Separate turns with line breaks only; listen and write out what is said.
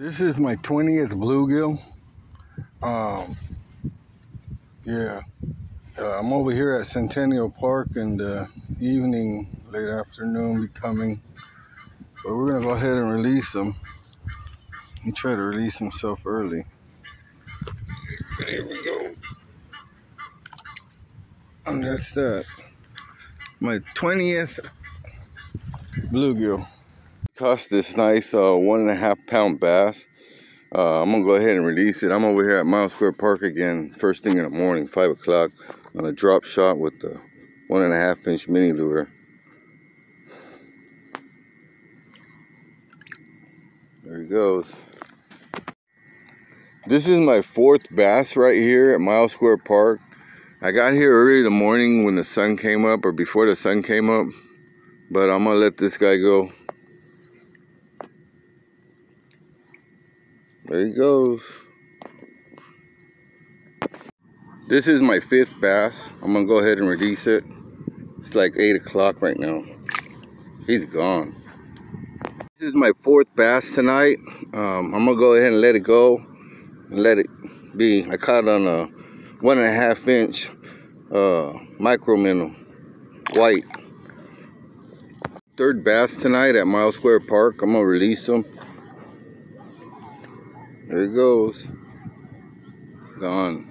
This is my 20th bluegill. Um, yeah, uh, I'm over here at Centennial Park in the evening, late afternoon, becoming. But we're gonna go ahead and release him and try to release himself early. There we go. And that's that. My 20th bluegill. Caught this nice uh, one and a half pound bass. Uh, I'm gonna go ahead and release it. I'm over here at Miles Square Park again, first thing in the morning, five o'clock, on a drop shot with the one and a half inch mini lure. There he goes. This is my fourth bass right here at Miles Square Park. I got here early in the morning when the sun came up or before the sun came up, but I'm gonna let this guy go. There he goes. This is my fifth bass. I'm gonna go ahead and release it. It's like eight o'clock right now. He's gone. This is my fourth bass tonight. Um, I'm gonna go ahead and let it go and let it be. I caught on a one and a half inch uh, micro minnow, white. Third bass tonight at Mile Square Park. I'm gonna release him. There he goes. Gone.